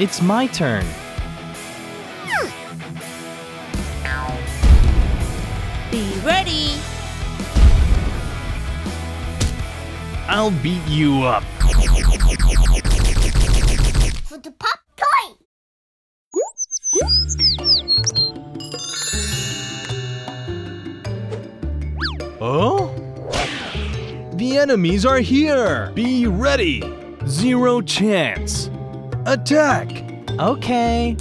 It's my turn. Be ready. I'll beat you up. For the pop toy. Oh? The enemies are here! Be ready! Zero chance! Attack! Okay.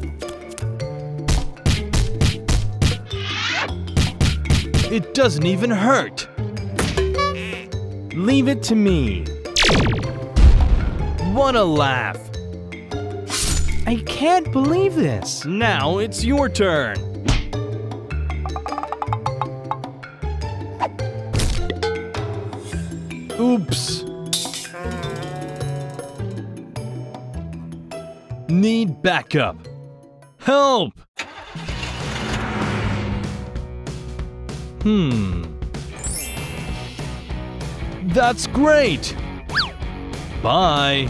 It doesn't even hurt! Leave it to me. What a laugh! I can't believe this! Now it's your turn! Oops. Need backup. Help! Hmm. That's great! Bye.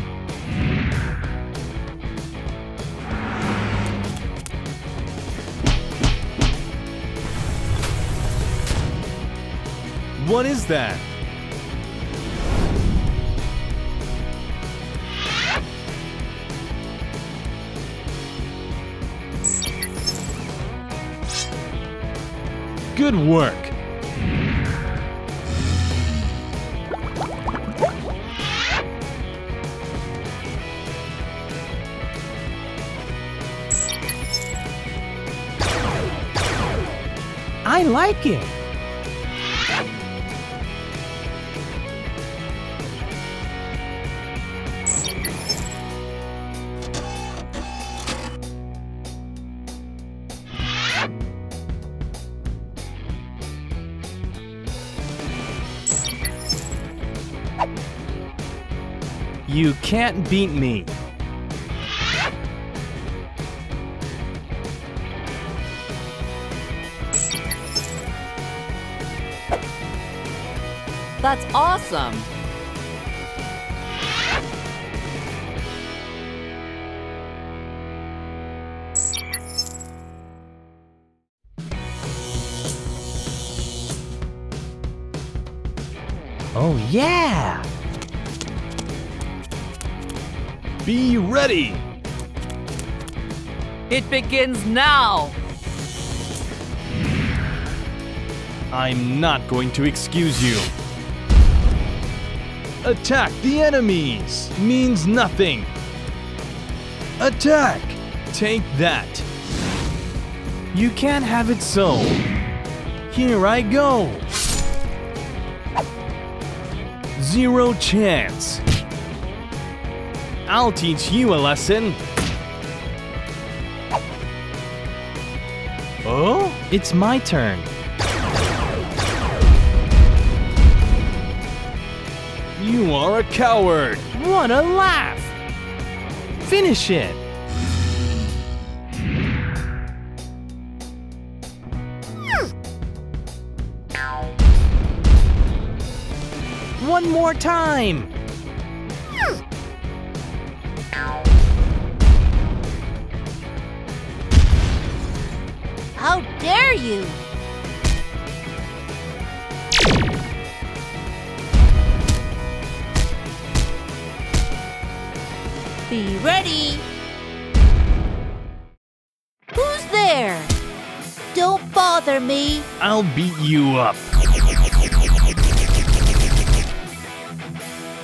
What is that? Good work. I like it. You can't beat me. That's awesome. Oh, yeah! Be ready! It begins now. I'm not going to excuse you. Attack the enemies! Means nothing. Attack! Take that. You can't have it so. Here I go. Zero chance. I'll teach you a lesson. Oh? It's my turn. You are a coward! What a laugh! Finish it! One more time! You? Be ready. Who's there? Don't bother me. I'll beat you up.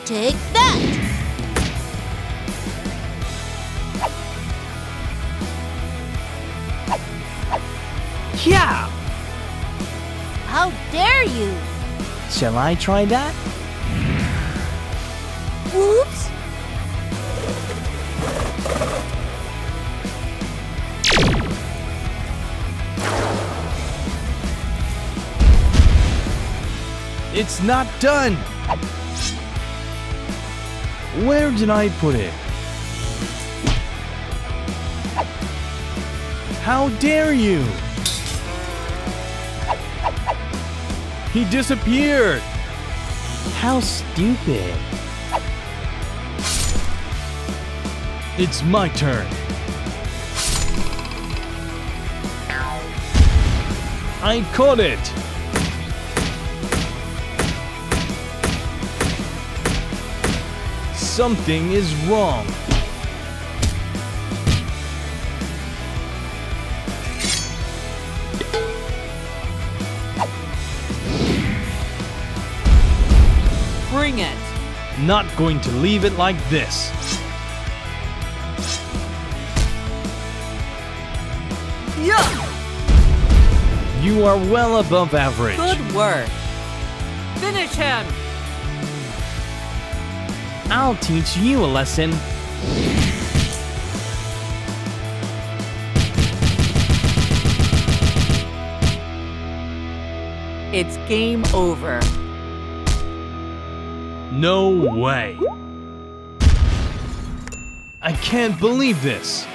Take that. Yeah! How dare you? Shall I try that? Whoops. It's not done! Where did I put it? How dare you! He disappeared! How stupid. It's my turn. I caught it! Something is wrong. Not going to leave it like this. Yeah. You are well above average. Good work. Finish him. I'll teach you a lesson. It's game over. No way. I can't believe this.